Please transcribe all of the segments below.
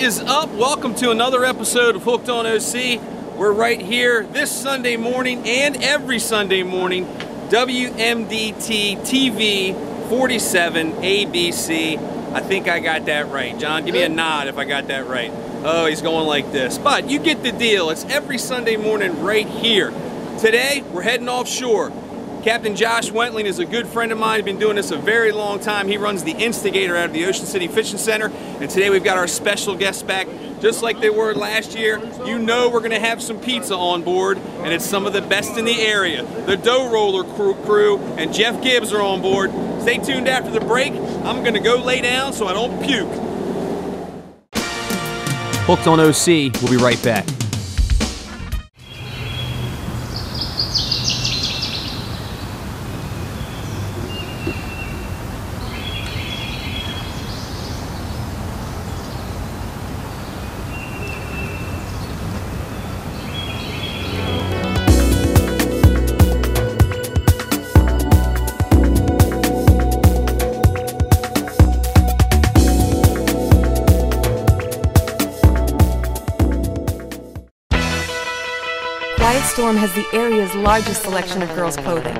is up? Welcome to another episode of Hooked on OC. We're right here this Sunday morning and every Sunday morning, WMDT TV 47 ABC. I think I got that right. John, give me a nod if I got that right. Oh, he's going like this. But you get the deal. It's every Sunday morning right here. Today, we're heading offshore. Captain Josh Wentling is a good friend of mine. He's been doing this a very long time. He runs the Instigator out of the Ocean City Fishing Center. And today we've got our special guests back, just like they were last year. You know we're going to have some pizza on board, and it's some of the best in the area. The Dough Roller crew, crew and Jeff Gibbs are on board. Stay tuned after the break. I'm going to go lay down so I don't puke. Hooked on OC. We'll be right back. Area's largest selection of girls' clothing.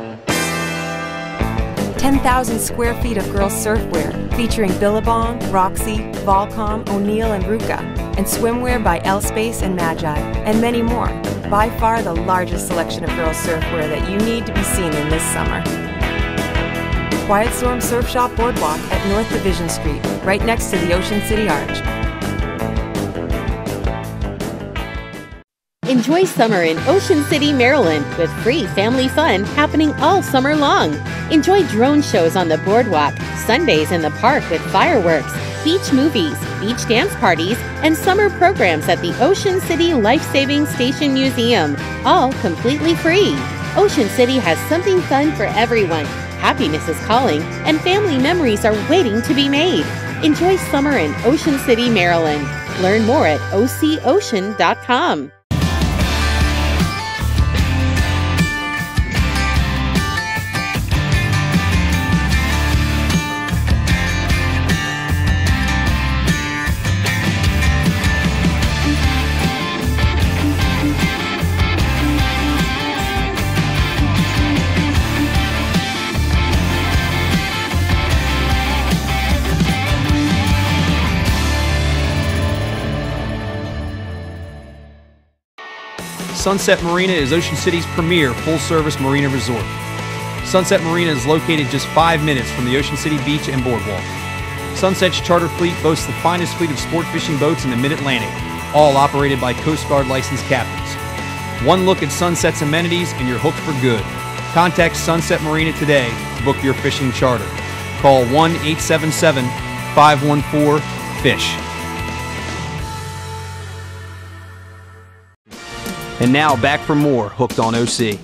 10,000 square feet of girls' surfwear featuring Billabong, Roxy, Volcom, O'Neill, and RVCA, and swimwear by L Space and Maaji, and many more. By far the largest selection of girls' surfwear that you need to be seen in this summer. Quiet Storm Surf Shop Boardwalk at North Division Street, right next to the Ocean City Arch. Enjoy summer in Ocean City, Maryland with free family fun happening all summer long. Enjoy drone shows on the boardwalk, Sundays in the park with fireworks, beach movies, beach dance parties, and summer programs at the Ocean City Life Saving Station Museum, all completely free. Ocean City has something fun for everyone. Happiness is calling, and family memories are waiting to be made. Enjoy summer in Ocean City, Maryland. Learn more at ococean.com. Sunset Marina is Ocean City's premier full service marina resort. Sunset Marina is located just five minutes from the Ocean City beach and boardwalk. Sunset's charter fleet boasts the finest fleet of sport fishing boats in the mid Atlantic, all operated by Coast Guard licensed captains. One look at Sunset's amenities and you're hooked for good. Contact Sunset Marina today to book your fishing charter. Call 1 877 514 FISH. And now back for more Hooked on OC.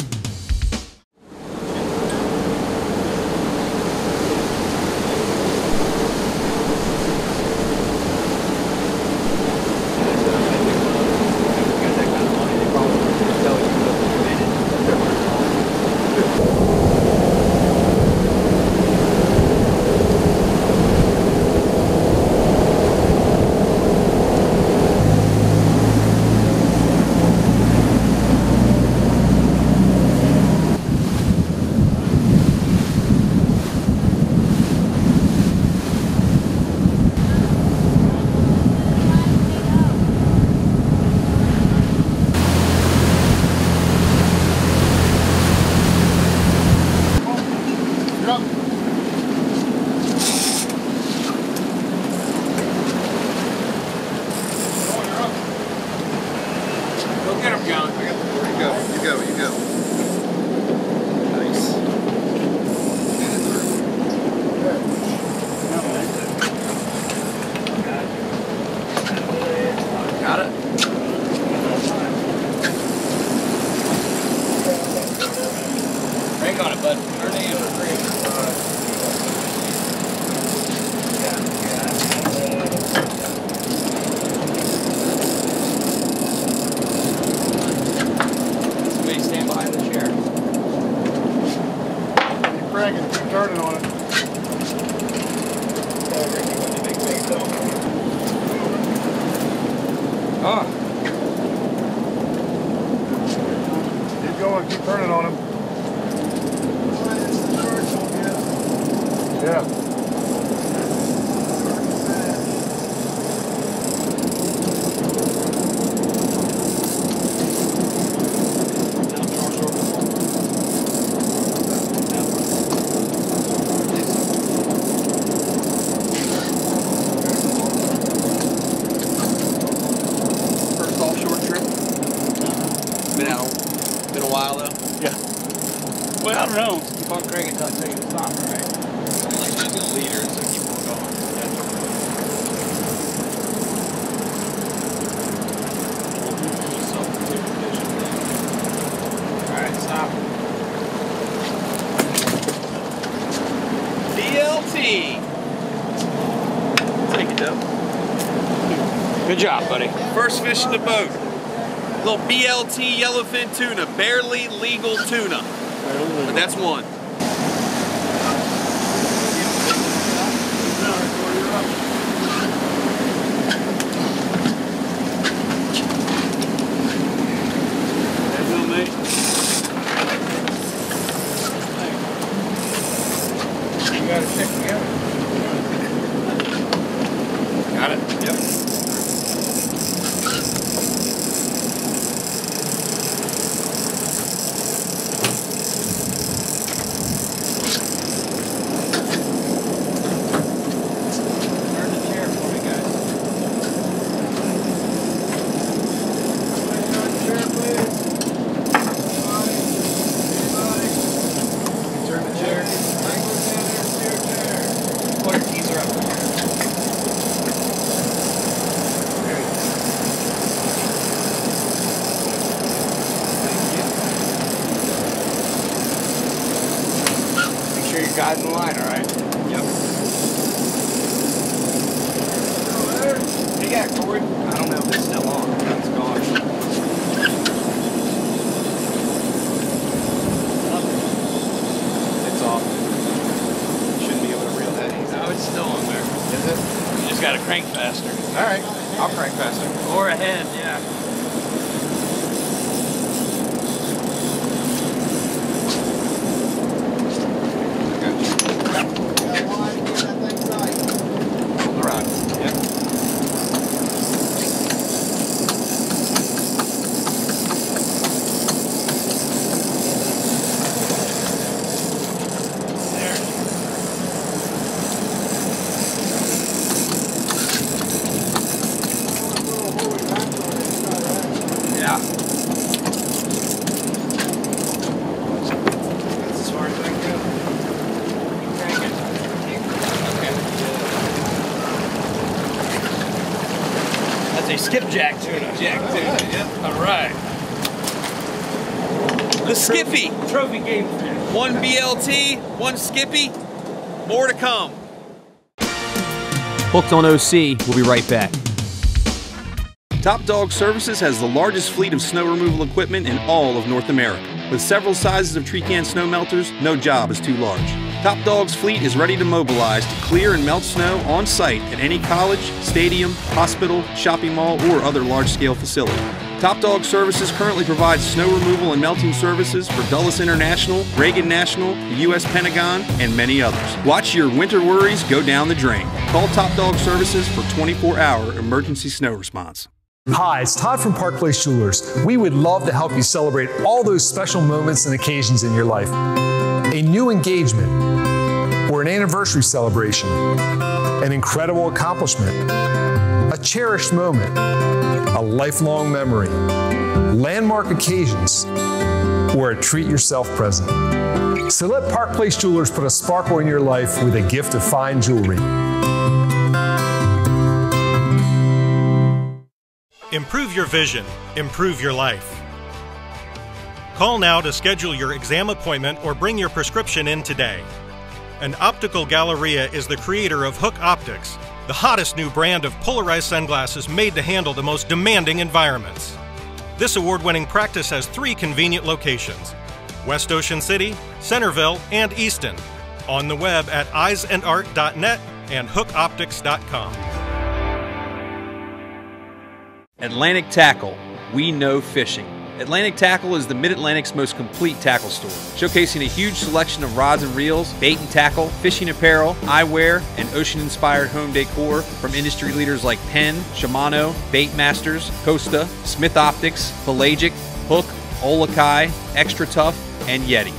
Yellowfin tuna, barely legal tuna. But that's one. Skipjack tuna. Jack tuna. Yep. Alright. The Skippy. Trophy game fish. One BLT, one Skippy. More to come. Hooked on OC. We'll be right back. Top Dog Services has the largest fleet of snow removal equipment in all of North America. With several sizes of Trecan snow melters, no job is too large. Top Dog's fleet is ready to mobilize to clear and melt snow on site at any college, stadium, hospital, shopping mall, or other large scale facility. Top Dog Services currently provides snow removal and melting services for Dulles International, Reagan National, the U.S. Pentagon, and many others. Watch your winter worries go down the drain. Call Top Dog Services for 24 hour emergency snow response. Hi, it's Todd from Park Place Jewelers. We would love to help you celebrate all those special moments and occasions in your life. A new engagement, or an anniversary celebration, an incredible accomplishment, a cherished moment, a lifelong memory, landmark occasions, or a treat yourself present. So let Park Place Jewelers put a sparkle in your life with a gift of fine jewelry. Improve your vision, improve your life. Call now to schedule your exam appointment or bring your prescription in today. An Optical Galleria is the creator of Hook Optics, the hottest new brand of polarized sunglasses made to handle the most demanding environments. This award winning practice has three convenient locations West Ocean City, Centerville, and Easton. On the web at eyesandart.net and hookoptics.com. Atlantic Tackle, we know fishing. Atlantic Tackle is the Mid Atlantic's most complete tackle store, showcasing a huge selection of rods and reels, bait and tackle, fishing apparel, eyewear, and ocean inspired home decor from industry leaders like Penn, Shimano, Bait Masters, Costa, Smith Optics, Pelagic, Hook, OluKai, Extra Tough, and Yeti.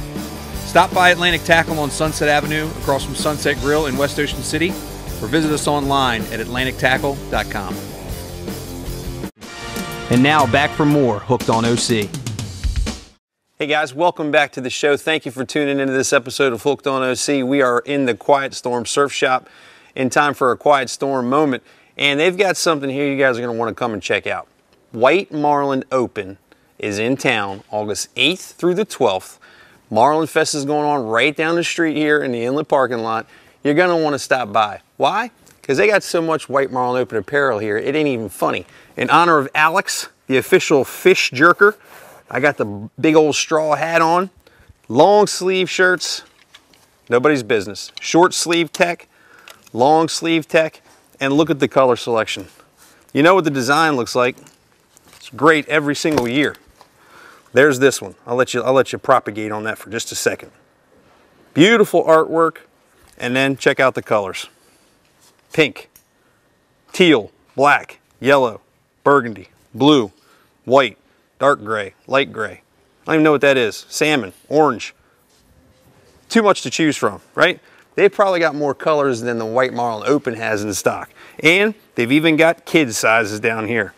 Stop by Atlantic Tackle on Sunset Avenue across from Sunset Grill in West Ocean City or visit us online at atlantictackle.com. And now back for more Hooked on OC. Hey guys, welcome back to the show. Thank you for tuning into this episode of Hooked on OC. We are in the Quiet Storm Surf Shop in time for a Quiet Storm moment. And they've got something here you guys are going to want to come and check out. White Marlin Open is in town August 8th through the 12th. Marlin Fest is going on right down the street here in the inlet parking lot. You're going to want to stop by. Why? Because they got so much White Marlin Open apparel here, it ain't even funny. In honor of Alex, the official fish jerker, I got the big old straw hat on, long sleeve shirts, nobody's business. Short sleeve tech, long sleeve tech, and look at the color selection. You know what the design looks like. It's great every single year. There's this one. I'll let you I'll let you propagate on that for just a second. Beautiful artwork, and then check out the colors. Pink, teal, black, yellow, burgundy, blue, white, dark gray, light gray. I don't even know what that is. Salmon, orange. Too much to choose from, right? They've probably got more colors than the White Marlin Open has in stock. And they've even got kid sizes down here.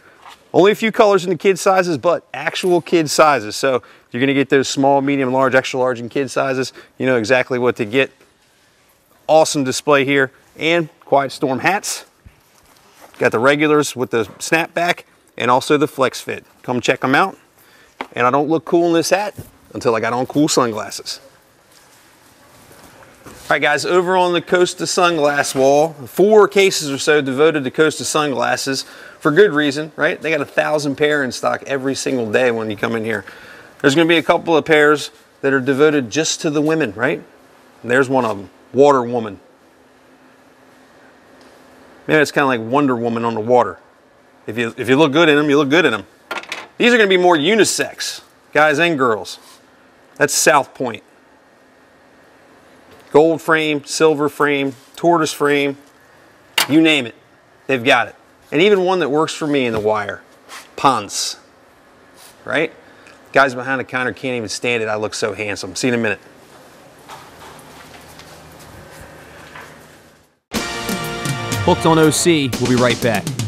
Only a few colors in the kid sizes, but actual kid sizes. So you're gonna get those small, medium, large, extra large, and kid sizes. You know exactly what to get. Awesome display here. And Quiet Storm hats. Got the regulars with the snapback and also the flex fit. Come check them out. And I don't look cool in this hat until I got on cool sunglasses. All right guys, over on the Costa Sunglass wall, four cases or so devoted to Costa sunglasses for good reason, right? They got a thousand pair in stock every single day when you come in here. There's gonna be a couple of pairs that are devoted just to the women, right? And there's one of them, Water Woman. Maybe it's kind of like Wonder Woman on the water. If you, if you look good in them, you look good in them. These are gonna be more unisex, guys and girls. That's South Point gold frame, silver frame, tortoise frame, you name it, they've got it. And even one that works for me in the wire, Ponce, right? Guys behind the counter can't even stand it. I look so handsome. See you in a minute. Hooked on OC, we'll be right back.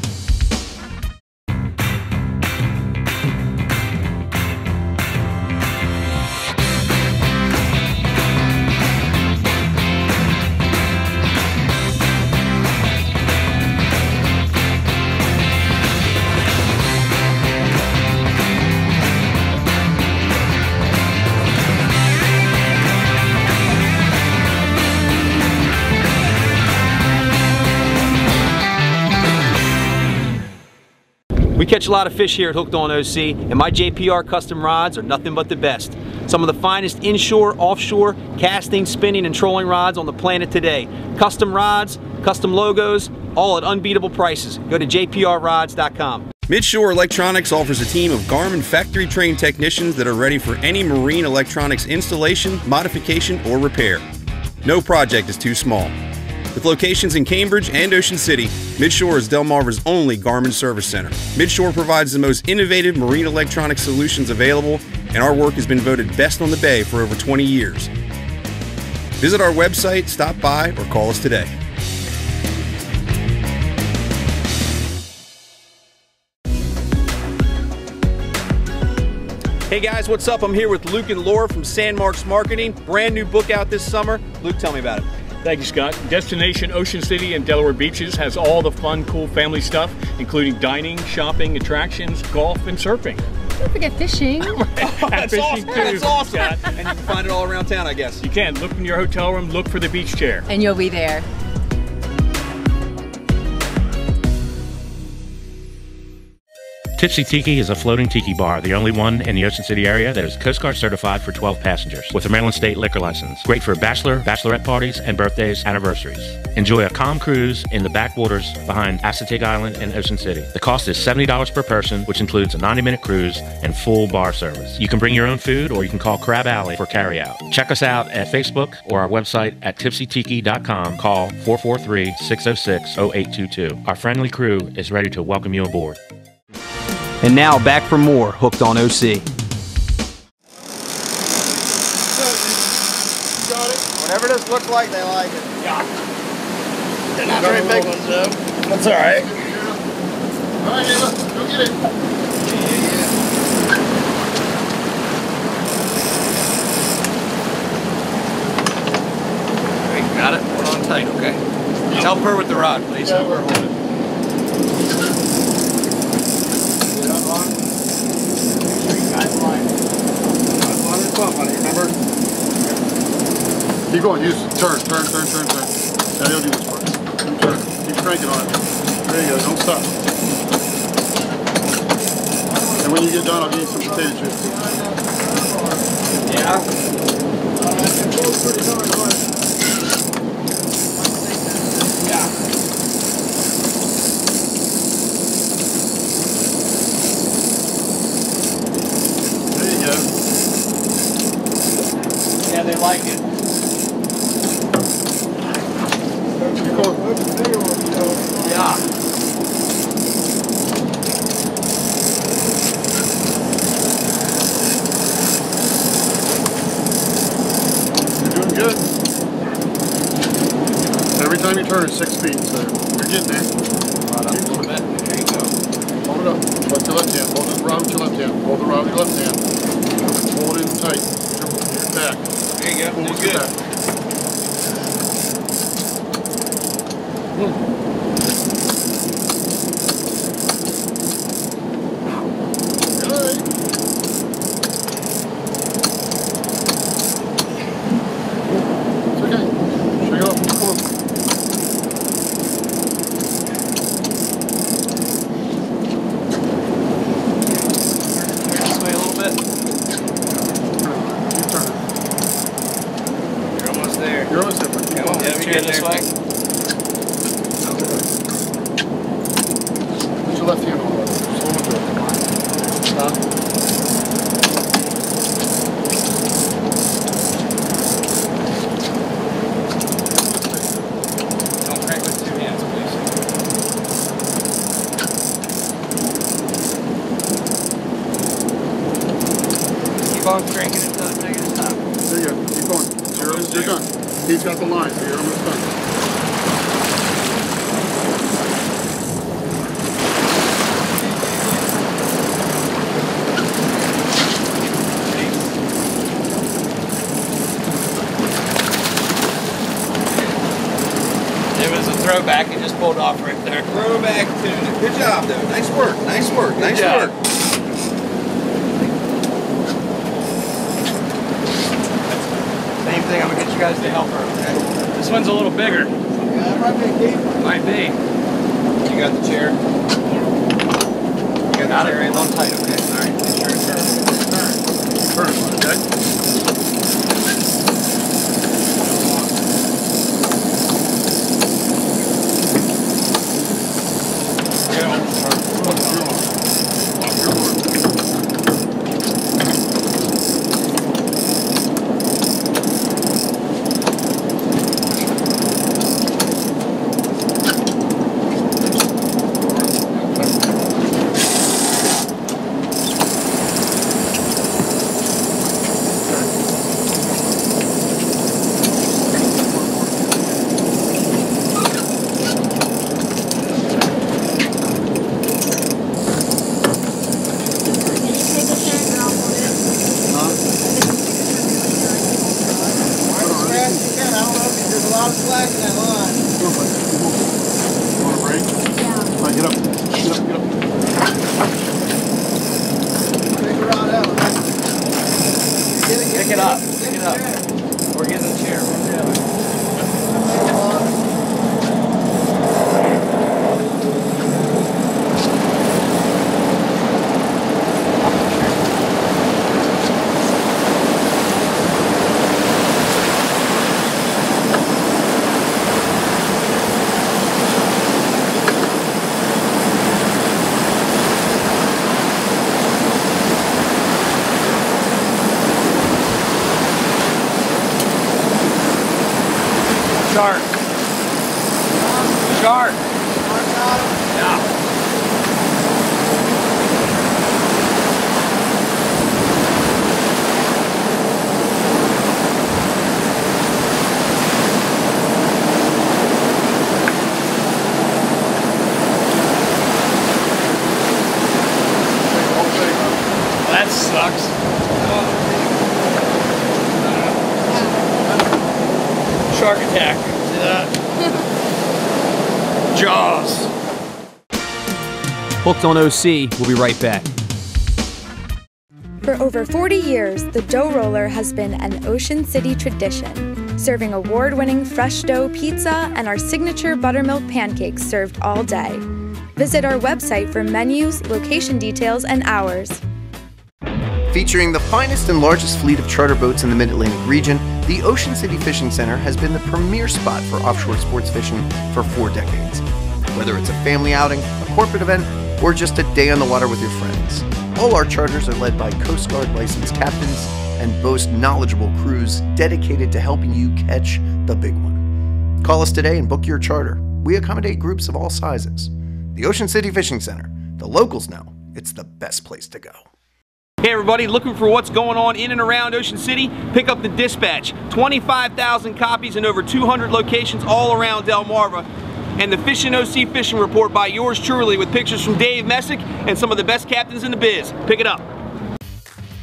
Catch a lot of fish here at Hooked on OC, and my JPR custom rods are nothing but the best. Some of the finest inshore, offshore, casting, spinning, and trolling rods on the planet today. Custom rods, custom logos, all at unbeatable prices. Go to jprrods.com. Midshore Electronics offers a team of Garmin factory trained technicians that are ready for any marine electronics installation, modification, or repair. No project is too small. With locations in Cambridge and Ocean City, Midshore is Delmarva's only Garmin service center. Midshore provides the most innovative marine electronic solutions available, and our work has been voted best on the bay for over 20 years. Visit our website, stop by, or call us today. Hey guys, what's up? I'm here with Luke and Laura from Sandmarks Marketing. Brand new book out this summer. Luke, tell me about it. Thank you, Scott. Destination Ocean City and Delaware Beaches has all the fun, cool family stuff, including dining, shopping, attractions, golf, and surfing. Don't forget fishing. That's fishing awesome. too, That's awesome. Scott. And you can find it all around town, I guess. You can look in your hotel room, look for the beach chair. and you'll be there. Tipsy Tiki is a floating tiki bar, the only one in the Ocean City area that is Coast Guard certified for 12 passengers with a Maryland State liquor license. Great for bachelor, bachelorette parties, and birthdays, anniversaries. Enjoy a calm cruise in the backwaters behind Assateague Island in Ocean City. The cost is $70 per person, which includes a 90 minute cruise and full bar service. You can bring your own food or you can call Crab Alley for carryout. Check us out at Facebook or our website at tipsytiki.com. Call 443 606 0822. Our friendly crew is ready to welcome you aboard. And now back for more Hooked on OC. Got it. Whatever this looks like, they like it. They're not very big ones though. That's all right. All right, Ava, go get it. Wait, got it? Hold on tight, okay? Help her with the rod, please. Yeah, we're holding. Get up on. Guide line. Guide line and pump on it, remember? Keep going, use, turn, turn, turn, turn, turn. Now you'll do this part. Keep turn, keep cranking on it. There you go, don't stop. And when you get done, I'll give you some potato chips. Yeah. Hooked on OC, we'll be right back. For over 40 years, the dough roller has been an Ocean City tradition, serving award winning fresh dough pizza and our signature buttermilk pancakes served all day. Visit our website for menus, location details, and hours. Featuring the finest and largest fleet of charter boats in the Mid Atlantic region, the Ocean City Fishing Center has been the premier spot for offshore sports fishing for four decades. Whether it's a family outing, a corporate event, or just a day on the water with your friends, all our charters are led by Coast Guard licensed captains and boast knowledgeable crews dedicated to helping you catch the big one. Call us today and book your charter. We accommodate groups of all sizes. The Ocean City Fishing Center. The locals know it's the best place to go. Hey everybody, looking for what's going on in and around Ocean City? Pick up the Dispatch. 25,000 copies in over 200 locations all around Delmarva. And the Fishing OC Fishing Report by yours truly with pictures from Dave Messick and some of the best captains in the biz. Pick it up.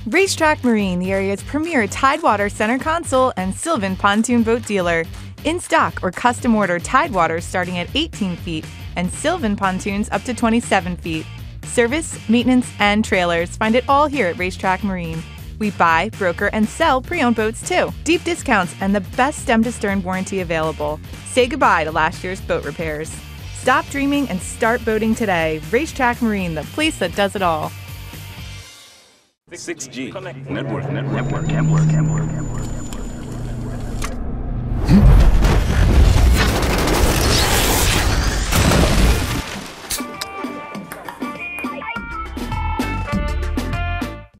Racetrack Marine, the area's premier Tidewater center console and Sylvan pontoon boat dealer. In stock or custom order Tidewater starting at 18 feet and Sylvan pontoons up to 27 feet. Service, maintenance, and trailers. Find it all here at Racetrack Marine. We buy, broker, and sell pre owned boats too. Deep discounts and the best stem to stern warranty available. Say goodbye to last year's boat repairs. Stop dreaming and start boating today. Racetrack Marine, the place that does it all. 6G. Network, network, network, network, network.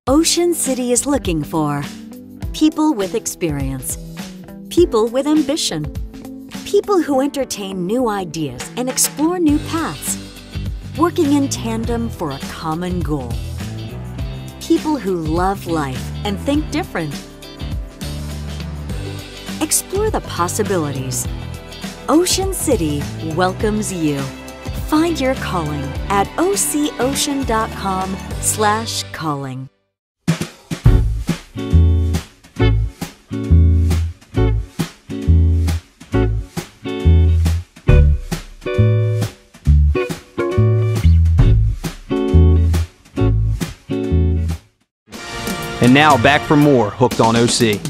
Ocean City is looking for people with experience, people with ambition, people who entertain new ideas and explore new paths, working in tandem for a common goal, people who love life and think different. Explore the possibilities. Ocean City welcomes you. Find your calling at ococean.com slash calling. And now back for more Hooked on OC.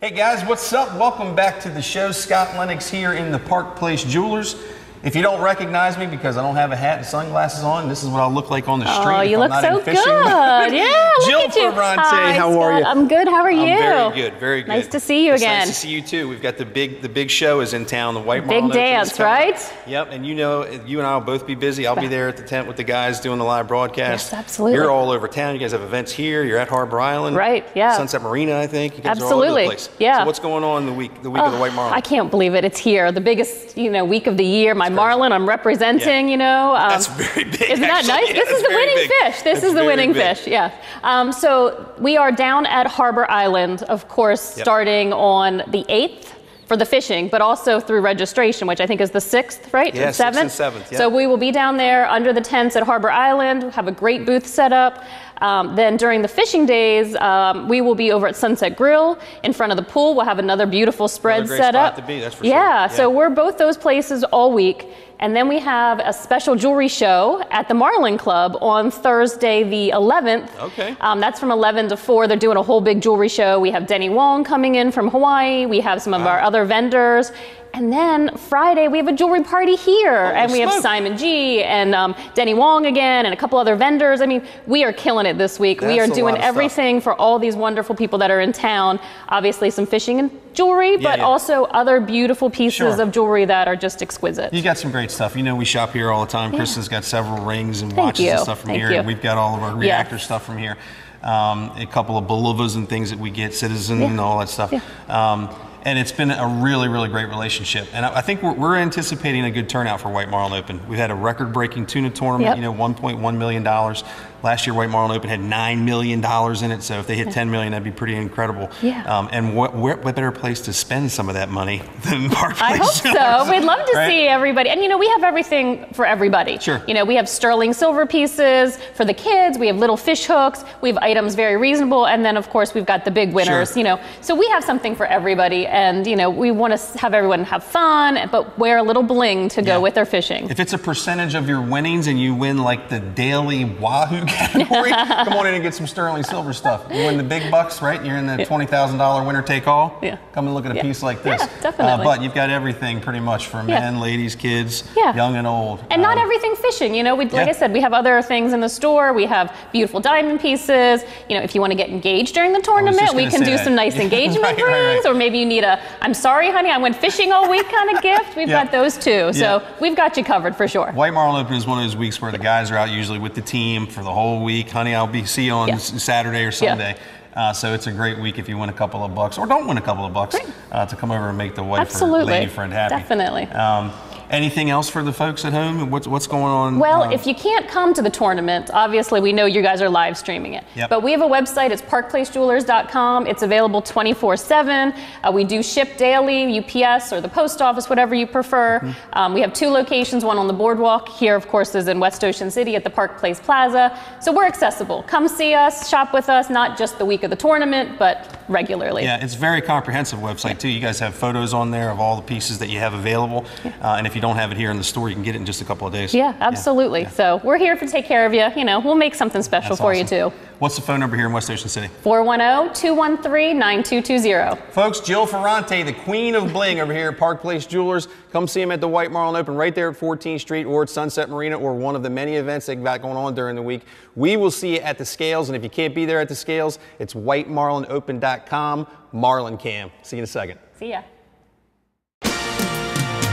Hey guys, what's up? Welcome back to the show. Scott Lenox here in the Park Place Jewelers. If you don't recognize me because I don't have a hat and sunglasses on, this is what I'll look like on the street. Oh, you look so fishing. good. Yeah, look Jill at you. Ferrante, Hi, how are you? I'm good. How are you? I'm very good, very good. Nice to see you It's again. Nice to see you too. We've got the big, the big show is in town. The White Big Marlin Open is dance, right? Yep, and you know, you and I will both be busy. I'll be there at the tent with the guys doing the live broadcast. Yes, absolutely. You're all over town. You guys have events here. You're at Harbor Island. Right, yeah. Sunset Marina, I think. You guys are all over Absolutely, the place. yeah. So what's going on the week, the week of the Oh, White Marlin? I can't believe it. It's here. The biggest, you know, week of the year. My Marlin, I'm representing, you know. Um, That's very big. Isn't that actually. nice? Yeah, this is the winning big. fish. This That's is the winning big. fish. Yeah. Um, so we are down at Harbor Island, of course, Yep. starting on the 8th for the fishing, but also through registration, which I think is the 6th, right? Yeah, And 6th and 7th, yeah. So we will be down there under the tents at Harbor Island, have a great booth set up. Um, then during the fishing days, um, we will be over at Sunset Grill in front of the pool. We'll have another beautiful spread Another great set spot up. to be, that's for yeah, sure. so we're both those places all week. And then we have a special jewelry show at the Marlin Club on Thursday, the 11th. Okay. Um, that's from 11 to 4. They're doing a whole big jewelry show. We have Denny Wong coming in from Hawaii. We have some of our other vendors. And then Friday, we have a jewelry party here. and we have. Simon G and um, Denny Wong again and a couple other vendors. I mean, we are killing it this week. we are doing of stuff. everything for all these wonderful people that are in town. Obviously, some fishing and jewelry, Yeah, but yeah. also other beautiful pieces Sure. of jewelry that are just exquisite. You got some great stuff. You know, we shop here all the time. Kristen's got several rings and Thank watches you. and stuff from Thank here. you. And we've got all of our reactor stuff from here. Um, a couple of Bulovas and things that we get, Citizen Yeah. and all that stuff. Yeah. Um, and it's been a really, really great relationship. And I, I think we're, we're, anticipating a good turnout for White Marlin Open. We've had a record-breaking tuna tournament. Yep. You know, 1.1 million dollars. Last year, White Marlin Open had nine million dollars in it. So if they hit 10 million, that'd be pretty incredible. Yeah. Um, and what, what, better place to spend some of that money than Park Place? I hope so. We'd love to right? see everybody. And you know, we have everything for everybody. Sure. You know, we have sterling silver pieces for the kids. We have little fish hooks. We have items very reasonable, and then of course we've got the big winners. Sure. You know, so we have something for everybody, and you know, we want to have everyone have fun, but wear a little bling to go yeah. with their fishing. If it's a percentage of your winnings and you win like the daily Wahoo category. come on in and get some sterling silver stuff. You win the big bucks, right? You're in the twenty thousand dollar winner take all. Yeah. Come and look at a piece like this. Yeah, definitely. Uh, but you've got everything pretty much for men, ladies, kids, yeah. young and old. And um, not everything fishing. You know, we, like I said, we have other things in the store. We have beautiful diamond pieces. You know, if you want to get engaged during the tournament, we can do that. some nice engagement right, rings, right, right. or maybe you need a "I'm sorry, honey, I went fishing all week" kind of gift. We've got those too. So we've got you covered for sure. White Marlin Open is one of those weeks where the guys are out usually with the team for the whole week. Honey, I'll be see you on yeah. Saturday or Sunday. Uh, so it's a great week if you win a couple of bucks or don't win a couple of bucks uh, to come over and make the wife Absolutely. or lady friend happy. Definitely. Um, Anything else for the folks at home? What's, what's going on? Well, um, if you can't come to the tournament, obviously we know you guys are live streaming it. Yep. But we have a website. It's parkplacejewelers.com. It's available 24/7. Uh, we do ship daily, UPS or the post office, whatever you prefer. Mm-hmm. Um, we have two locations. One on the boardwalk. Here, of course, is in West Ocean City at the Park Place Plaza. So we're accessible. Come see us, shop with us, not just the week of the tournament, but regularly. Yeah, it's a very comprehensive website too. You guys have photos on there of all the pieces that you have available, Yeah. uh, and if you don't have it here in the store, you can get it in just a couple of days. Yeah, absolutely. So we're here to take care of you. You know, we'll make something special That's for awesome. you too. What's the phone number here in West Ocean City? 410-213-9220. Folks, Jill Ferrante, the queen of bling over here at Park Place Jewelers. Come see him at the White Marlin Open right there at 14th Street or at Sunset Marina or one of the many events they've got going on during the week. We will see you at the scales, and if you can't be there at the scales, it's whitemarlinopen.com, Marlin Cam. See you in a second. See ya.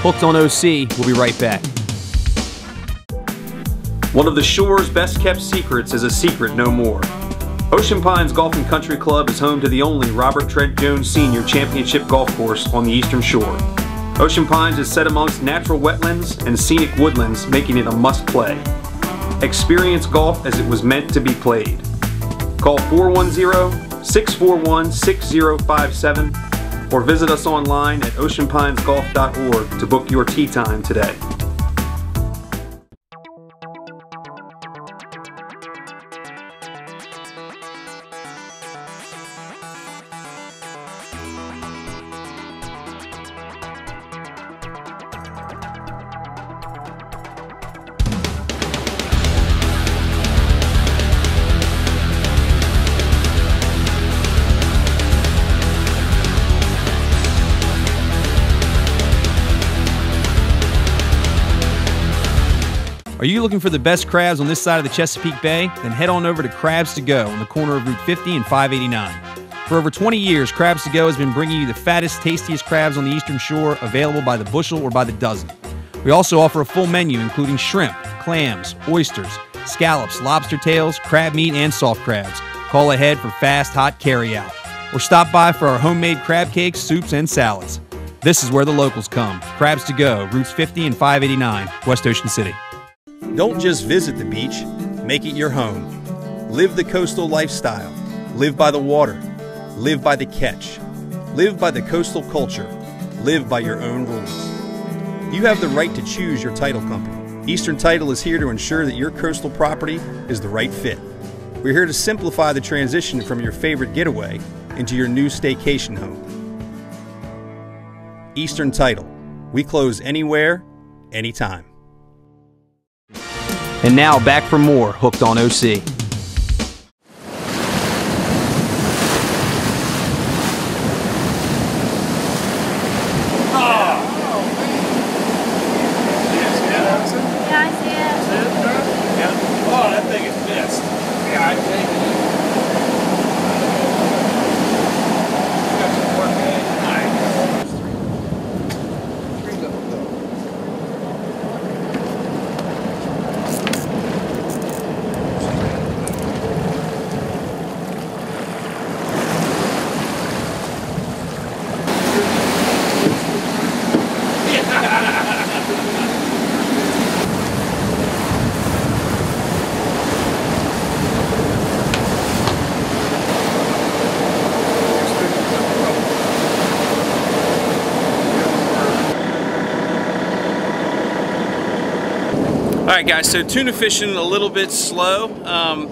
Hooked on OC, we'll be right back. One of the shore's best kept secrets is a secret no more. Ocean Pines Golf and Country Club is home to the only Robert Trent Jones Senior Championship Golf Course on the Eastern Shore. Ocean Pines is set amongst natural wetlands and scenic woodlands, making it a must play. Experience golf as it was meant to be played. Call 410 641 6057 or visit us online at oceanpinesgolf.org to book your tee time today. Are you looking for the best crabs on this side of the Chesapeake Bay? Then head on over to Crabs to Go on the corner of Route 50 and 589. For over 20 years, Crabs to Go has been bringing you the fattest, tastiest crabs on the Eastern Shore, available by the bushel or by the dozen. We also offer a full menu including shrimp, clams, oysters, scallops, lobster tails, crab meat, and soft crabs. Call ahead for fast, hot carryout. Or stop by for our homemade crab cakes, soups, and salads. This is where the locals come. Crabs to Go, routes 50 and 589, West Ocean City. Don't just visit the beach, make it your home. Live the coastal lifestyle. Live by the water. Live by the catch. Live by the coastal culture. Live by your own rules. You have the right to choose your title company. Eastern Title is here to ensure that your coastal property is the right fit. We're here to simplify the transition from your favorite getaway into your new staycation home. Eastern Title. We close anywhere, anytime. And now back for more Hooked on OC. Guys, so tuna fishing a little bit slow. Um,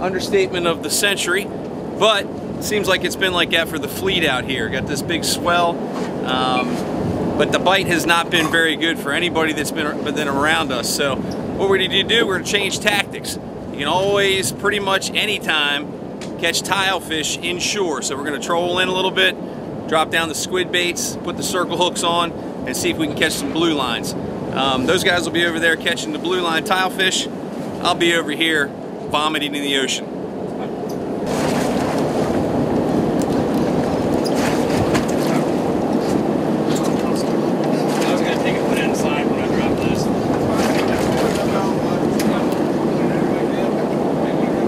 understatement of the century, but seems like it's been like that for the fleet out here. Got this big swell, um, but the bite has not been very good for anybody that's been, been around us. So what we're gonna do, we're gonna change tactics. You can always, pretty much anytime, catch tile fish inshore. So we're gonna troll in a little bit, drop down the squid baits, put the circle hooks on, and see if we can catch some blue lines. Um, those guys will be over there catching the blue line tilefish. I'll be over here vomiting in the ocean. I was gonna take it, put it inside when I drop this.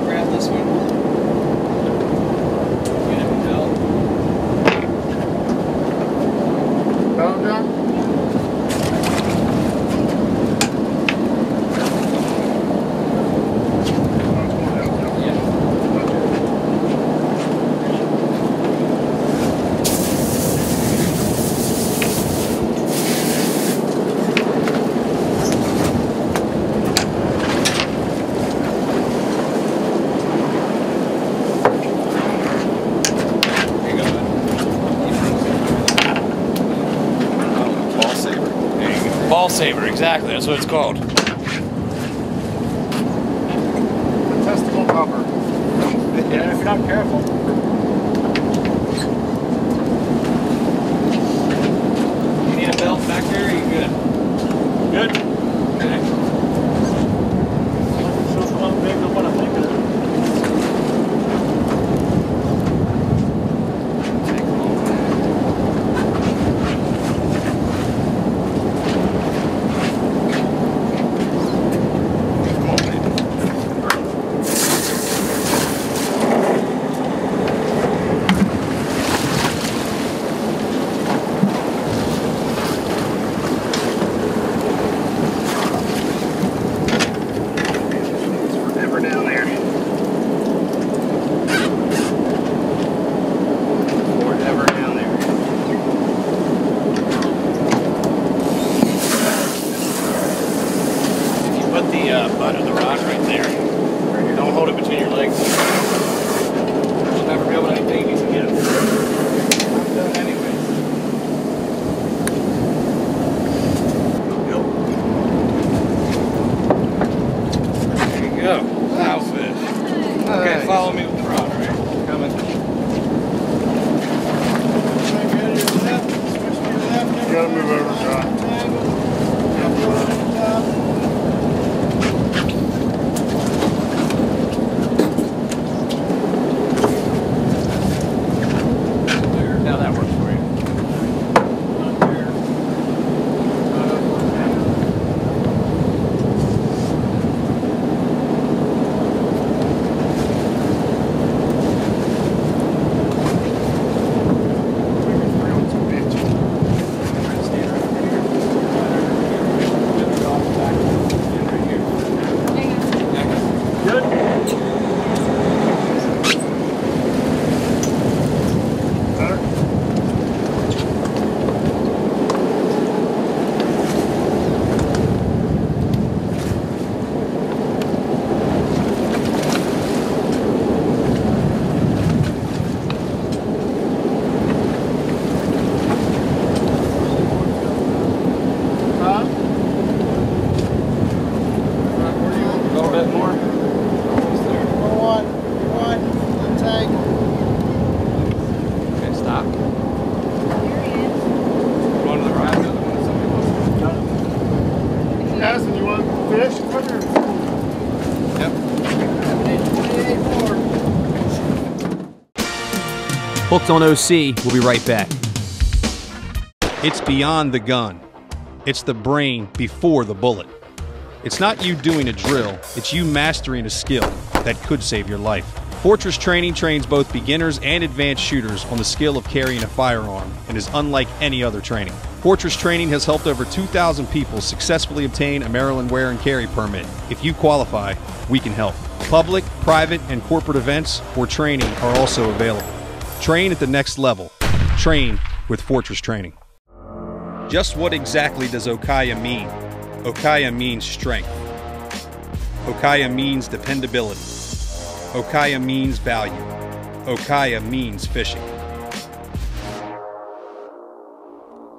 Grab this one. Get it belt. Found John? Ball saver. Exactly. That's what it's called. The Testicle cover. Yeah, if you're not careful. Hooked on OC, we'll be right back. It's beyond the gun. It's the brain before the bullet. It's not you doing a drill, it's you mastering a skill that could save your life. Fortress Training trains both beginners and advanced shooters on the skill of carrying a firearm and is unlike any other training. Fortress Training has helped over 2,000 people successfully obtain a Maryland wear and carry permit. If you qualify, we can help. Public, private, and corporate events or training are also available. Train at the next level. Train with Fortress Training. Just what exactly does Okaya mean? Okaya means strength. Okaya means dependability. Okaya means value. Okaya means fishing.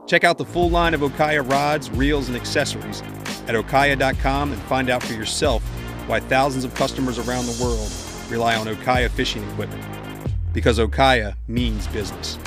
Check out the full line of Okaya rods, reels, and accessories at okaya.com and find out for yourself why thousands of customers around the world rely on Okaya fishing equipment. Because Okaya means business.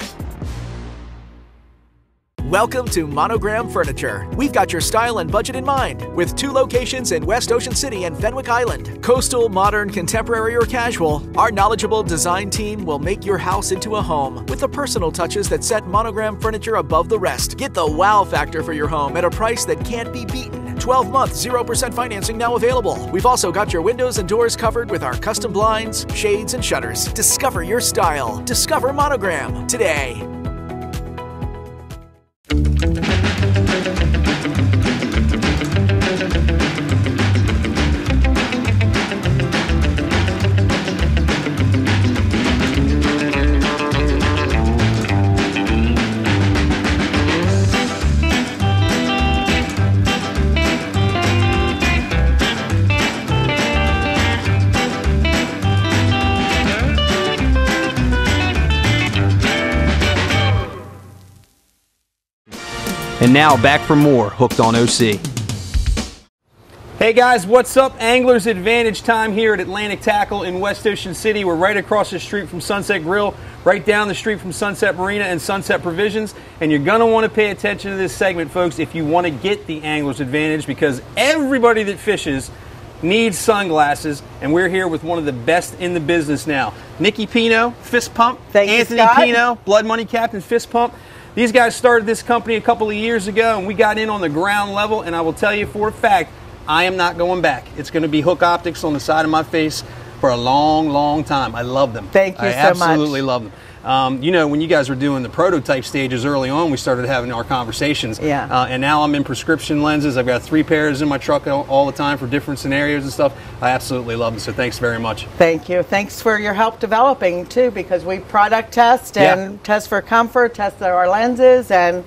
Welcome to Monogram Furniture. We've got your style and budget in mind with two locations in West Ocean City and Fenwick Island. Coastal, modern, contemporary, or casual, our knowledgeable design team will make your house into a home with the personal touches that set Monogram Furniture above the rest. Get the wow factor for your home at a price that can't be beaten. 12 month, 0% financing now available. We've also got your windows and doors covered with our custom blinds, shades, and shutters. Discover your style. Discover Monogram today. And now back for more Hooked on OC. Hey guys, what's up? Anglers Advantage time here at Atlantic Tackle in West Ocean City. We're right across the street from Sunset Grill, right down the street from Sunset Marina and Sunset Provisions. And you're going to want to pay attention to this segment, folks, if you want to get the Anglers Advantage because everybody that fishes needs sunglasses. And we're here with one of the best in the business now. Nikki Pino, Fist Pump. Thank you, Anthony Scott. Pino, Blood Money Captain, Fist Pump. These guys started this company a couple of years ago, and we got in on the ground level. And I will tell you for a fact, I am not going back. It's going to be hook optics on the side of my face for a long, long time. I love them. Thank you I so much. I absolutely love them. Um, you know, when you guys were doing the prototype stages early on, we started having our conversations. Yeah. Uh, and now I'm in prescription lenses. I've got three pairs in my truck all, all the time for different scenarios and stuff. I absolutely love them. So thanks very much. Thank you. Thanks for your help developing too, because we product test Yeah. and test for comfort, test our lenses, and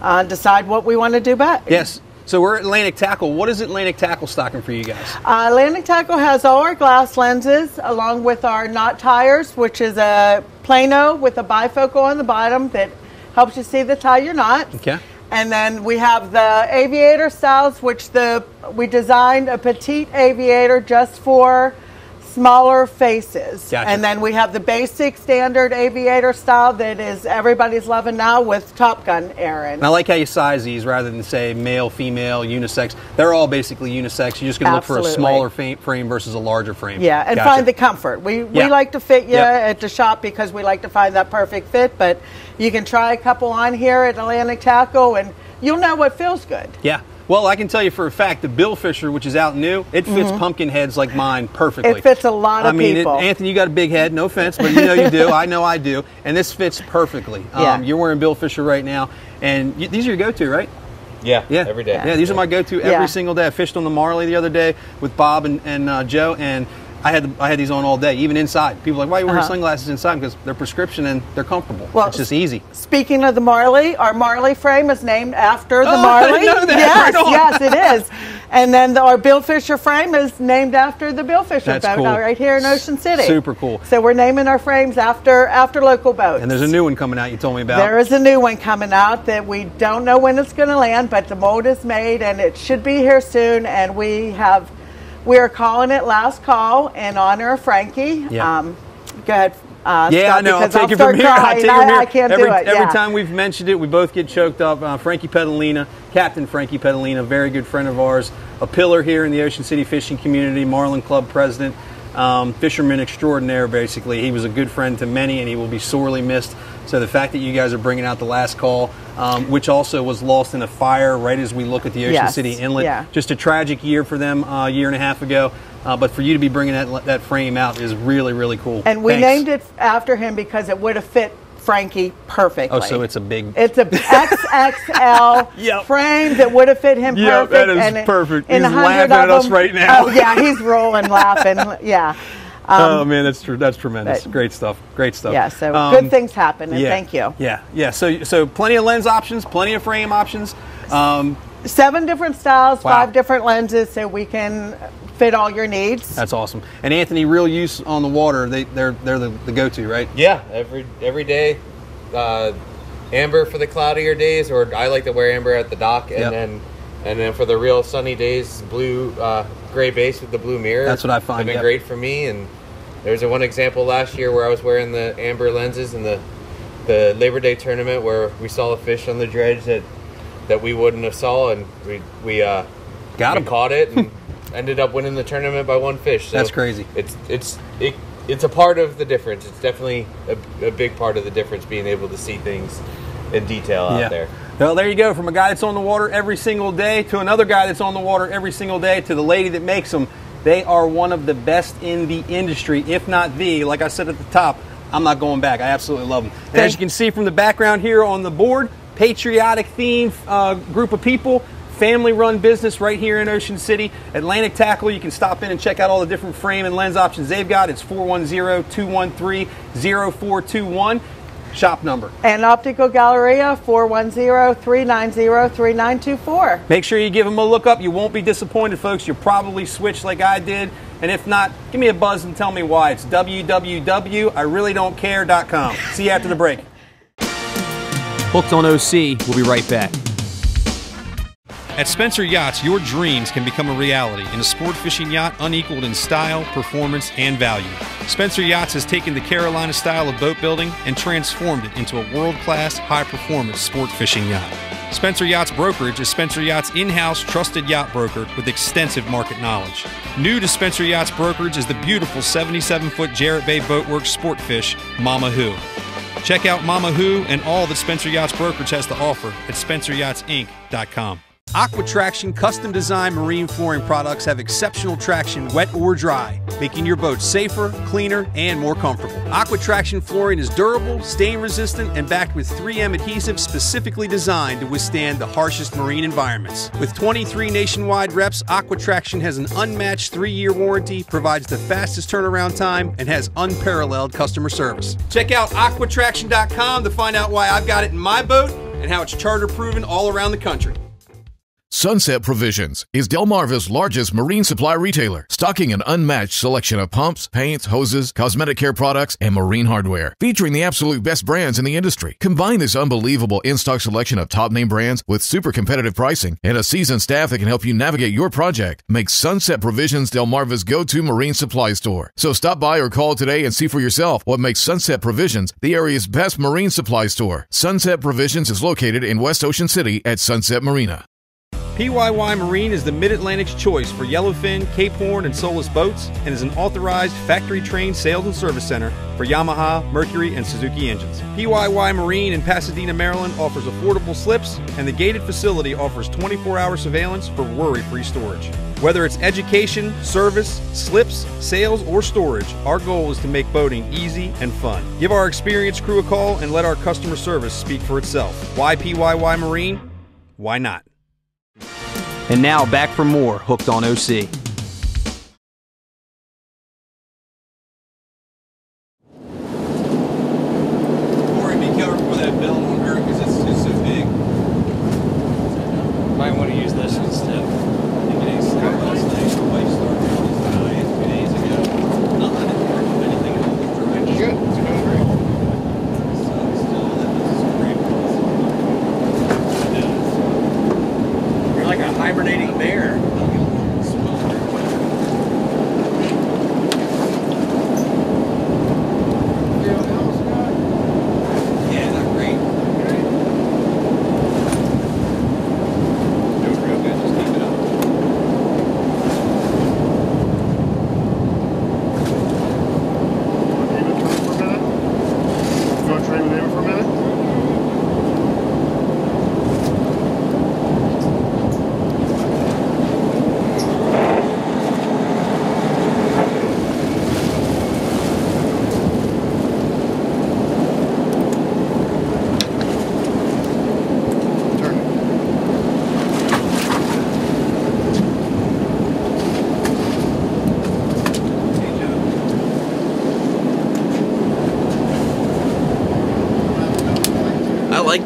uh, decide what we want to do best. Yes. So we're at Atlantic Tackle. What is Atlantic Tackle stocking for you guys? Uh, Atlantic Tackle has all our glass lenses along with our knot tires, which is a plano with a bifocal on the bottom that helps you see the tie you're not. Okay. And then we have the aviator styles, which the we designed a petite aviator just for smaller faces. Gotcha. And then we have the basic standard aviator style that is everybody's loving now with Top Gun Aaron. And I like how you size these rather than say male, female, unisex. They're all basically unisex. You're just going to look for a smaller frame versus a larger frame. Yeah, and Gotcha. find the comfort. We Yeah. we like to fit you Yep. at the shop because we like to find that perfect fit. But you can try a couple on here at Atlantic Tackle, and you'll know what feels good. Yeah. Well, I can tell you for a fact the Bill Fisher, which is out new, it fits Mhm. pumpkin heads like mine perfectly. It fits a lot of I mean, it- Anthony, you got a big head. No offense, but you know you do. I know I do, and this fits perfectly. Yeah. Um, you're wearing Bill Fisher right now, and y these are your go-to, right? Yeah, Yeah, every day. Yeah, these are my go-to every Yeah. single day. I fished on the Marley the other day with Bob and, and uh, Joe, and I had I had these on all day, even inside. People are like, why are you wearing Uh-huh. sunglasses inside? Because they're prescription and they're comfortable. Well, it's just easy. Speaking of the Marley, our Marley frame is named after the Oh, I Marley. didn't know that. Yes, yes, it is. And then the, our Bill Fisher frame is named after the Bill Fisher That's boat cool. uh, right here in Ocean City. Super cool. So we're naming our frames after after local boats. And there's a new one coming out. You told me about. There is a new one coming out that we don't know when it's going to land, but the mold is made and it should be here soon. And we have, we are calling it Last Call in honor of Frankie. Yeah. Um, go ahead. Uh, yeah, Scott, I know. I'll take it from here. I'll take it from here. I can't every, do it. Every time we've mentioned it, we both get choked up. Uh, Frankie Piedalina, Captain Frankie Piedalina, very good friend of ours, a pillar here in the Ocean City fishing community, Marlin Club president, um, fisherman extraordinaire, basically. He was a good friend to many, and he will be sorely missed. So the fact that you guys are bringing out the last call, um, which also was lost in a fire right as we look at the Ocean Yes, City Inlet, yeah. just a tragic year for them uh, a year and a half ago. Uh, but for you to be bringing that that frame out is really really cool. And we Thanks. named it after him because it would have fit Frankie perfectly. Oh, so it's a big. It's a XXL Yep. frame that would have fit him Yep, perfect. that is and perfect. and He's laughing at us right now. Oh yeah, he's rolling, laughing. Yeah. Oh man, that's true. That's tremendous. but- Great stuff. Great stuff. Yeah, so Um, good things happen, and yeah, thank you. Yeah, yeah. So so plenty of lens options, plenty of frame options. Um, Seven different styles, Wow. five different lenses, so we can fit all your needs. That's awesome. And Anthony, real use on the water, they, they're they're the, the go-to, right? Yeah, every every day. Uh, amber for the cloudier days, or I like to wear amber at the dock, and Yep. then and then for the real sunny days, blue uh, gray base with the blue mirror. That's what I find, Have been yep. great for me. And there's a one example last year where I was wearing the amber lenses in the the Labor Day tournament where we saw a fish on the dredge that that we wouldn't have saw, and we we uh, Got we him. caught it and ended up winning the tournament by one fish. So That's crazy. It's it's it, it's a part of the difference. It's definitely a, a big part of the difference being able to see things in detail out there. Well, there you go. From a guy that's on the water every single day to another guy that's on the water every single day to the lady that makes them. They are one of the best in the industry, if not the. Like I said at the top, I'm not going back. I absolutely love them. And as you can see from the background here on the board, patriotic theme uh, group of people. Family run business right here in Ocean City. Atlantic Tackle, you can stop in and check out all the different frame and lens options they've got. It's 410 213 0421. Shop number. And Optical Galleria 410-390-3924. Make sure you give them a look up. You won't be disappointed, folks. You'll probably switch like I did. And if not, give me a buzz and tell me why. It's www.ireallydon'tcare.com. See you after the break. Hooked on OC. We'll be right back. At Spencer Yachts, your dreams can become a reality in a sport fishing yacht unequaled in style, performance, and value. Spencer Yachts has taken the Carolina style of boat building and transformed it into a world class, high performance sport fishing yacht. Spencer Yachts Brokerage is Spencer Yachts in house trusted yacht broker with extensive market knowledge. New to Spencer Yachts Brokerage is the beautiful 77 foot Jarrett Bay Boatworks sport fish, Mama Who. Check out Mama Who and all that Spencer Yachts Brokerage has to offer at SpencerYachtsInc.com. Aquatraction custom designed marine flooring products have exceptional traction, wet or dry, making your boat safer, cleaner, and more comfortable. Aquatraction flooring is durable, stain resistant, and backed with 3M adhesive specifically designed to withstand the harshest marine environments. With 23 nationwide reps, Aquatraction has an unmatched three year warranty, provides the fastest turnaround time, and has unparalleled customer service. Check out aquatraction.com to find out why I've got it in my boat and how it's charter proven all around the country. Sunset Provisions is Delmarva's largest marine supply retailer, stocking an unmatched selection of pumps, paints, hoses, cosmetic care products, and marine hardware, featuring the absolute best brands in the industry. Combine this unbelievable in-stock selection of top name brands with super competitive pricing and a seasoned staff that can help you navigate your project. Make Sunset Provisions Delmarva's go-to marine supply store. So stop by or call today and see for yourself what makes Sunset Provisions the area's best marine supply store. Sunset Provisions is located in West Ocean City at Sunset Marina. PYY Marine is the Mid Atlantic's choice for yellowfin, Cape Horn, and Solace boats and is an authorized factory trained sales and service center for Yamaha, Mercury, and Suzuki engines. PYY Marine in Pasadena, Maryland offers affordable slips, and the gated facility offers 24 hour surveillance for worry free storage. Whether it's education, service, slips, sales, or storage, our goal is to make boating easy and fun. Give our experienced crew a call and let our customer service speak for itself. Why PYY Marine? Why not? And now back for more Hooked on OC.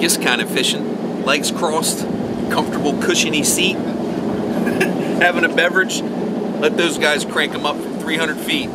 just kind of fishing, legs crossed, comfortable cushiony seat, having a beverage. Let those guys crank them up 300 feet.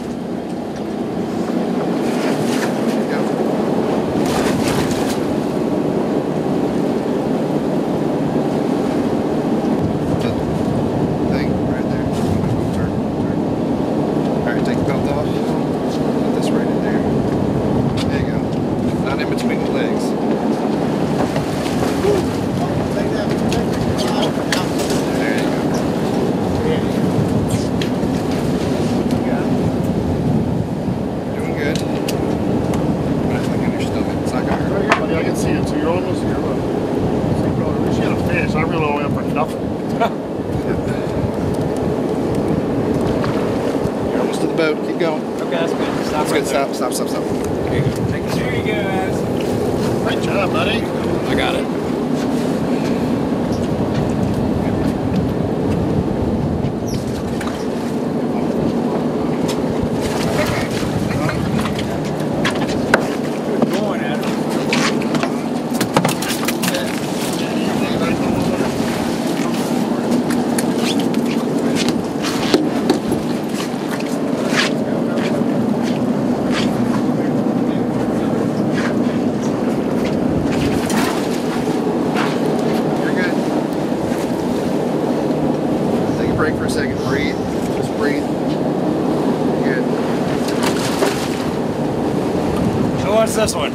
this one.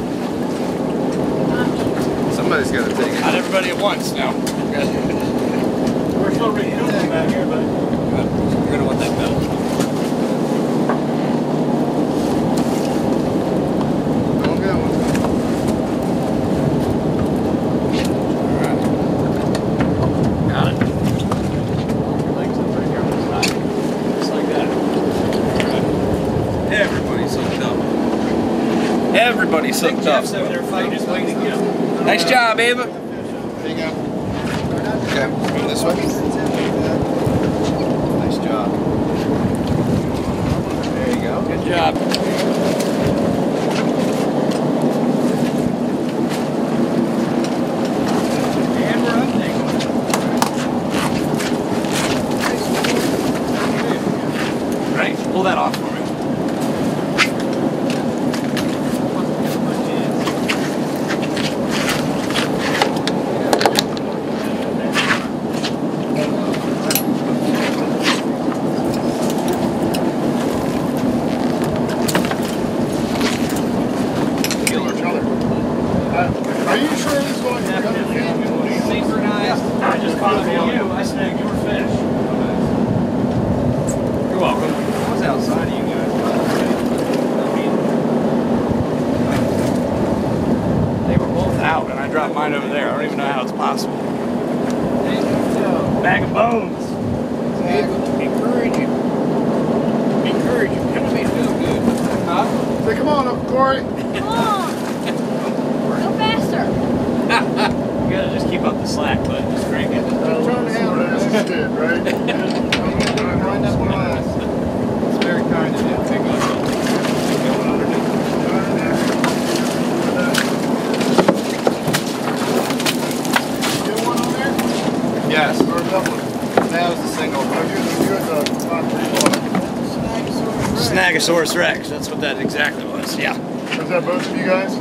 Nice job, Ava. Tyrannosaurus Rex. That's what that exactly was. Yeah. Was that both of you guys?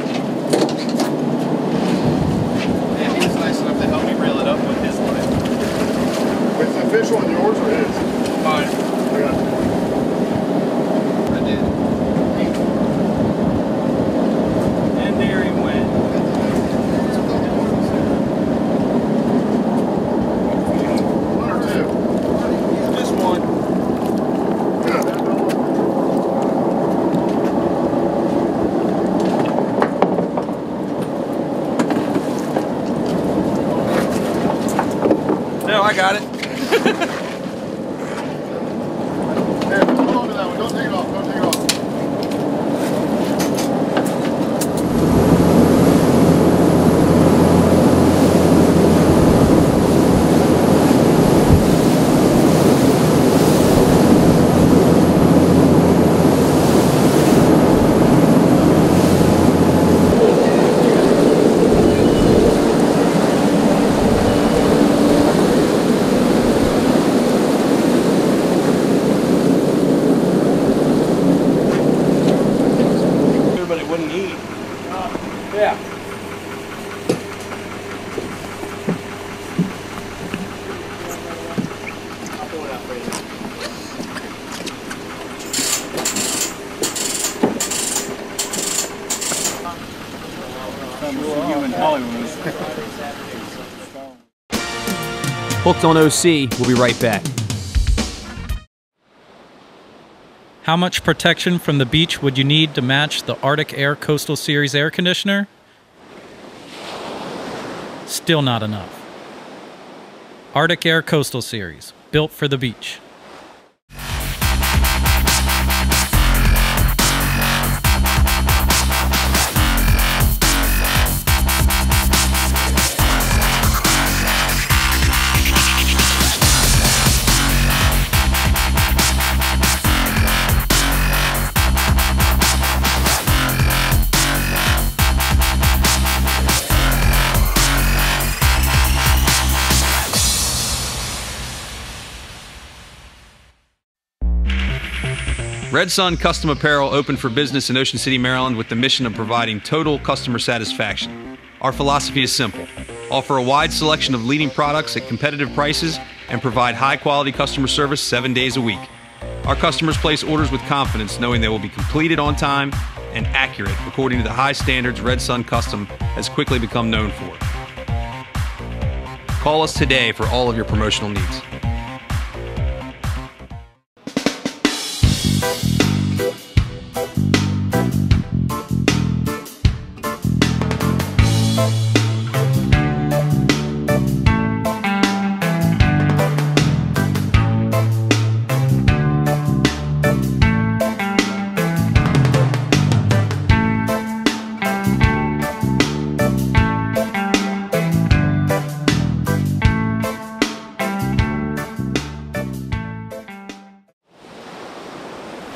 Hooked on OC, we'll be right back. How much protection from the beach would you need to match the Arctic Air Coastal Series air conditioner? Still not enough. Arctic Air Coastal Series, built for the beach. Red Sun Custom Apparel opened for business in Ocean City, Maryland with the mission of providing total customer satisfaction. Our philosophy is simple offer a wide selection of leading products at competitive prices and provide high quality customer service seven days a week. Our customers place orders with confidence knowing they will be completed on time and accurate according to the high standards Red Sun Custom has quickly become known for. Call us today for all of your promotional needs.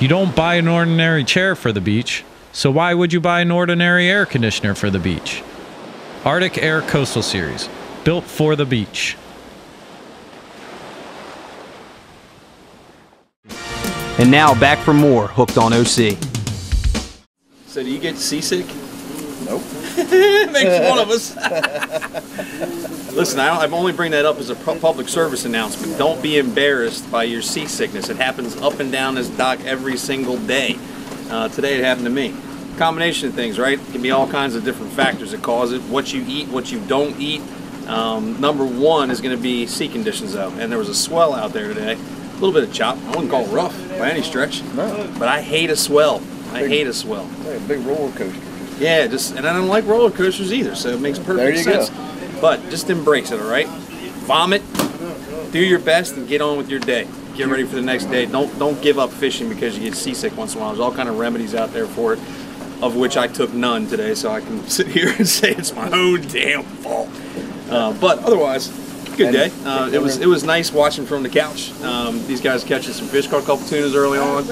You don't buy an ordinary chair for the beach, so why would you buy an ordinary air conditioner for the beach? Arctic Air Coastal Series, built for the beach. And now back for more Hooked on OC. So, do you get seasick? Nope. Makes one of us. Listen, I, I only bring that up as a public service announcement. Don't be embarrassed by your seasickness. It happens up and down this dock every single day. Uh, today it happened to me. Combination of things, right? It can be all kinds of different factors that cause it. What you eat, what you don't eat. Um, number one is going to be sea conditions, though. And there was a swell out there today. A little bit of chop. I wouldn't call it rough by any stretch. No. But I hate a swell. I Big- hate a swell. Big roller coaster. Yeah, just and I don't like roller coasters either, so it makes perfect There you sense. go. But just embrace it, all right? Vomit, do your best, and get on with your day. Get ready for the next day. Don't don't give up fishing because you get seasick once in a while. There's all kind of remedies out there for it, of which I took none today, so I can sit here and say it's my own damn fault. Uh, but otherwise, good day. Uh, it was it was nice watching from the couch. Um, these guys catching some fish, caught a couple tunas early on.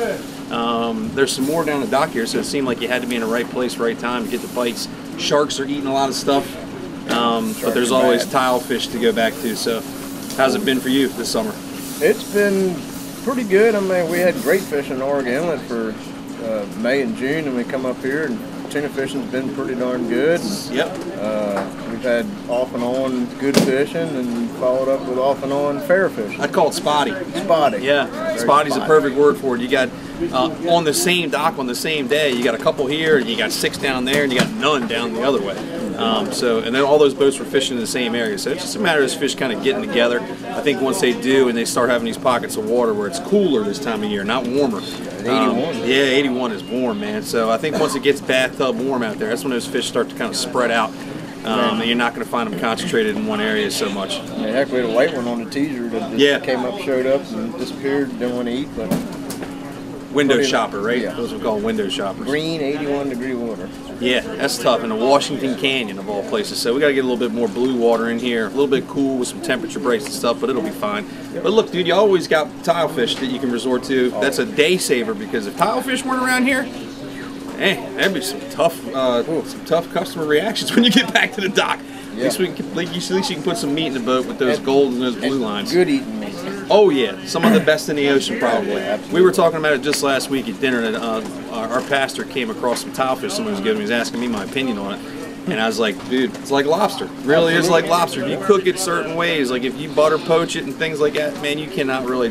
Um, there's some more down the dock here, so it seemed like you had to be in the right place, right time to get the bites. Sharks are eating a lot of stuff, um, but there's always tile fish to go back to. So, how's it been for you this summer? It's been pretty good. I mean, we had great fish in Oregon Inlet for uh, May and June, and we come up here and tuna fishing's been pretty darn good. Yep. Uh, we've had off and on good fishing, and followed up with off and on fair fishing. I call it spotty. Spotty. Yeah, Very spotty's a perfect word for it. You got uh, on the same dock on the same day. You got a couple here, and you got six down there, and you got none down the other way. Um, so, and then all those boats were fishing in the same area. So it's just a matter of those fish kind of getting together. I think once they do, and they start having these pockets of water where it's cooler this time of year, not warmer. Um, 81. yeah, 81 is warm, man. So I think once it gets bathtub warm out there, that's when those fish start to kind of spread out. Um, and you're not going to find them concentrated in one area so much. Mean, heck, we had a white one on the teaser that just Yeah. came up, showed up, and disappeared. Didn't want to eat, but Window shopper, right? yeah. Those we call window shoppers. green 81 degree water. Yeah, that's tough in the Washington Canyon of all places. So we got to get a little bit more blue water in here, a little bit cool with some temperature breaks and stuff, but it'll be fine. But look, dude, you always got tile fish that you can resort to. That's a day saver because if tile fish weren't around here, hey, that'd be some tough, uh, some tough customer reactions when you get back to the dock. At least we can, at least at least you can put some meat in the boat with those gold and those blue lines. Good eating meat. Oh yeah, some of the best in the ocean probably. We were talking about it just last week at dinner. And uh, our, our pastor came across some tile fish someone was giving. He was asking me my opinion on it, and I was like, dude, it's like lobster. It really is like lobster. You cook it certain ways, like if you butter poach it and things like that, man, you cannot really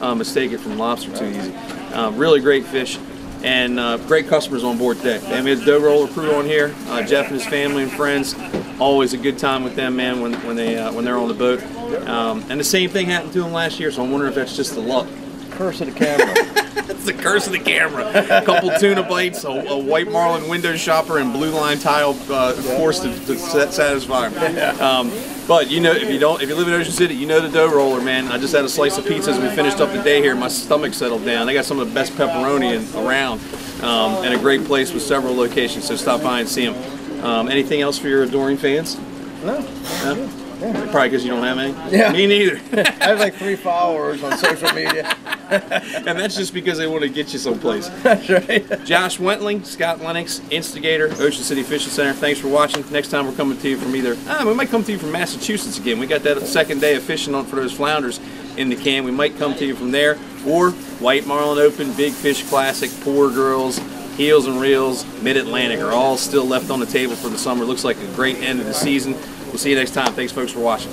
uh, mistake it from lobster too easy. Um, really great fish. And uh, great customers on board today. And we had the dough roller crew on here, uh, Jeff and his family and friends. Always a good time with them, man, when, when, they, uh, when they're on the boat. Um, and the same thing happened to them last year, so I'm wondering if that's just the luck. Curse of the camera. It's the curse of the camera. A couple tuna bites, a, a white marlin window shopper, and blue line tile uh, forced to, to satisfy them. Um, but you know, if you don't, if you live in Ocean City, you know the dough roller, man. I just had a slice of pizza as we finished up the day here. My stomach settled down. They got some of the best pepperoni in, around, um, and a great place with several locations. So stop by and see them. Um, anything else for your adoring fans? No. No? Probably because you don't have any. Yeah. Me neither. I have like three followers on social media. and that's just because they want to get you someplace. That's right. Josh Wentling, Scott Lenox, Instigator, Ocean City Fishing Center. Thanks for watching. Next time we're coming to you from either, ah, we might come to you from Massachusetts again. We got that second day of fishing on for those flounders in the can. We might come to you from there or White Marlin Open, Big Fish Classic, Poor Girls, Heels and Reels, Mid Atlantic are all still left on the table for the summer. Looks like a great end of the season. We'll see you next time. Thanks, folks, for watching.